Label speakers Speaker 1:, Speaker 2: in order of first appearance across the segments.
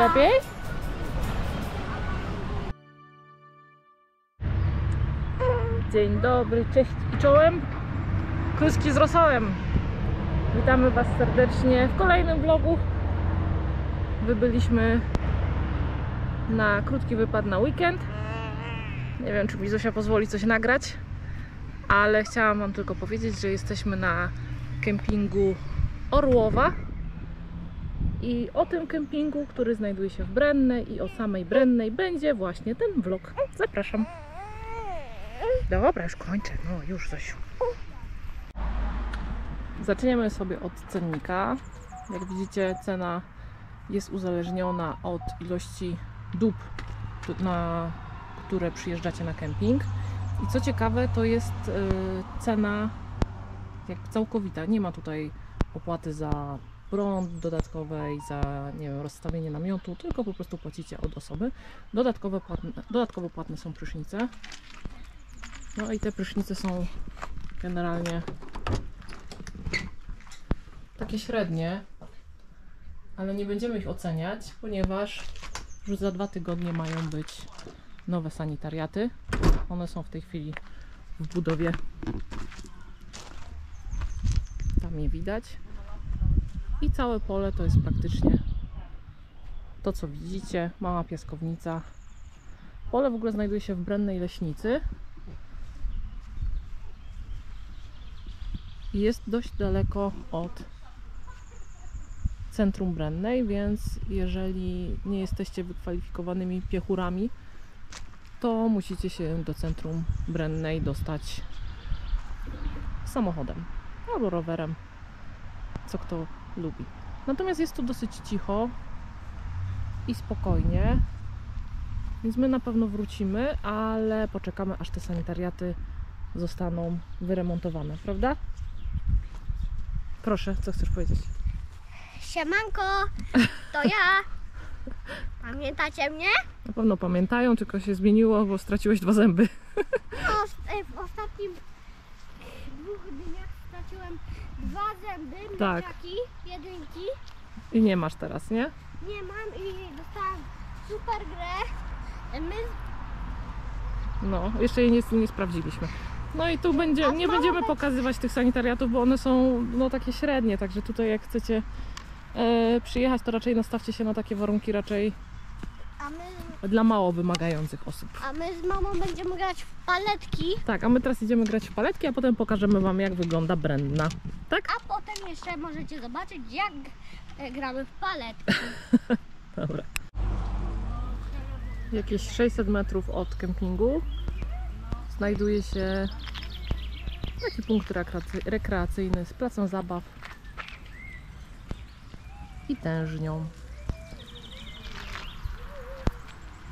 Speaker 1: Lepiej? Dzień dobry, cześć i czołem. Kluski z rosołem. Witamy Was serdecznie w kolejnym vlogu. Wybyliśmy na krótki wypad na weekend. Nie wiem, czy mi Zosia pozwoli coś nagrać, ale chciałam Wam tylko powiedzieć, że jesteśmy na kempingu Orłowa. I o tym kempingu, który znajduje się w Brennej i o samej Brennej będzie właśnie ten vlog. Zapraszam. Dobra, już kończę. No już Zosiu. Zaczniemy sobie od cennika. Jak widzicie, cena jest uzależniona od ilości dób, na które przyjeżdżacie na kemping. I co ciekawe, to jest y, cena jak całkowita. Nie ma tutaj opłaty za prąd dodatkowej, za nie wiem, rozstawienie namiotu, tylko po prostu płacicie od osoby. Dodatkowe płatne, dodatkowo płatne są prysznice. No i te prysznice są generalnie takie średnie, ale nie będziemy ich oceniać, ponieważ już za dwa tygodnie mają być nowe sanitariaty. One są w tej chwili w budowie. Tam je widać. I całe pole to jest praktycznie to, co widzicie. Mała piaskownica. Pole w ogóle znajduje się w Brennej Leśnicy. I Jest dość daleko od centrum Brennej, więc jeżeli nie jesteście wykwalifikowanymi piechurami, to musicie się do centrum Brennej dostać samochodem albo rowerem, co kto lubi. Natomiast jest tu dosyć cicho i spokojnie, więc my na pewno wrócimy, ale poczekamy aż te sanitariaty zostaną wyremontowane, prawda? Proszę, co chcesz powiedzieć?
Speaker 2: Siemanko, to ja. Pamiętacie mnie?
Speaker 1: Na pewno pamiętają, tylko się zmieniło, bo straciłeś dwa zęby.
Speaker 2: No, w- ostatnim straciłem dwa zęby,
Speaker 1: Tak.
Speaker 2: mleczaki, jedynki.
Speaker 1: I nie masz teraz, nie?
Speaker 2: Nie mam i dostałam super grę. My
Speaker 1: No, jeszcze jej nie, nie sprawdziliśmy. No i tu będzie, nie będziemy
Speaker 2: będzie-
Speaker 1: pokazywać tych sanitariatów, bo one są no takie średnie, także tutaj jak chcecie e, przyjechać, to raczej nastawcie się na takie warunki raczej
Speaker 2: a, my,
Speaker 1: dla mało wymagających osób.
Speaker 2: a my z mamą będziemy grać w paletki,
Speaker 1: Tak, a my teraz idziemy grać w paletki, a potem pokażemy Wam jak wygląda Brenna. Tak?
Speaker 2: a potem jeszcze możecie zobaczyć jak e, gramy w paletki.
Speaker 1: Dobra. Jakieś 600 metrów od kempingu znajduje się taki punkt rekreacy- rekreacyjny z placem zabaw i tężnią.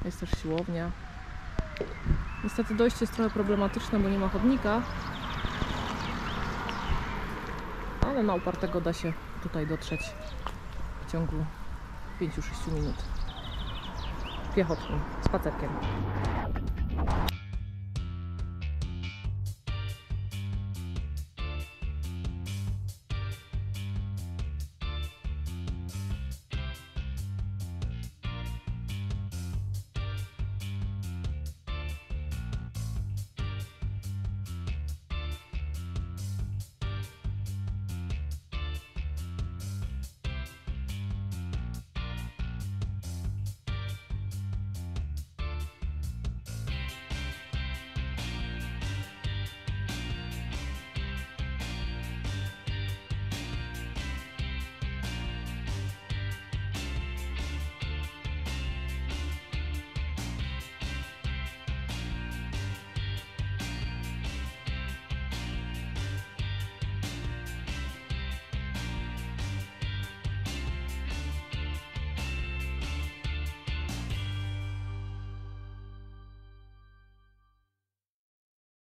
Speaker 1: Jest też siłownia. Niestety dojście jest trochę problematyczne, bo nie ma chodnika. Ale na upartego da się tutaj dotrzeć w ciągu 5-6 minut piechotnym spacerkiem.